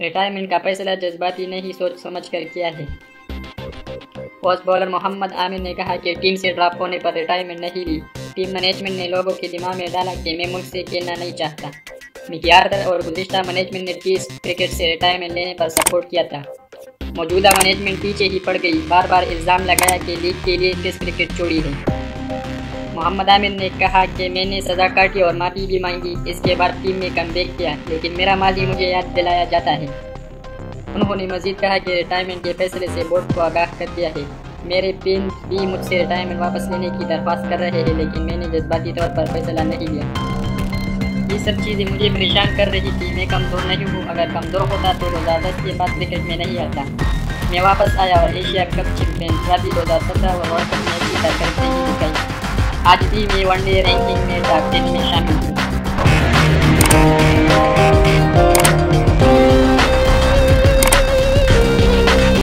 Retirement का फैसला जज्बाती नहीं सोच समझ कर किया है। कोच बॉलर मोहम्मद आमिर ने कहा कि टीम से ड्रॉप होने पर रिटायरमेंट नहीं ली। टीम मैनेजमेंट ने लोगों के दिमाग में डाला कि मैं मुल्क से खेलना नहीं चाहता। मिकी और गुजशत मैनेजमेंट ने टीस क्रिकेट से रिटायरमेंट लेने पर सपोर्ट किया था। मौजूदा मैनेजमेंट पीछे ही पड़ गई। बार बार इल्ज़ाम लगाया कि लीग के लिए टेस्ट क्रिकेट छोड़ी है। मोहम्मद आमिर ने कहा कि मैंने सज़ा काटी और माफ़ी भी मांगी। इसके बाद टीम ने कम किया, लेकिन मेरा माजी मुझे याद दिलाया जाता है। उन्होंने मजीद कहा कि रिटायरमेंट के फैसले से बोर्ड को आगाह कर दिया है। मेरे पिन भी मुझसे रिटायरमेंट वापस लेने की दरख्वास्त कर रहे हैं, लेकिन मैंने जज्बाती तौर पर फैसला नहीं लिया। ये सब चीज़ें मुझे परेशान कर रही थी। मैं कमज़ोर नहीं हूँ। अगर कमज़ोर होता तो दो हज़ार दस के बाद क्रिकेट में नहीं आता। मैं वापस आया और एशिया कप ट्रॉफी दो हज़ार सत्रह वर्ल्ड कप में जीता आज भी मैं वनडे रैंकिंग में टॉप टेन में शामिल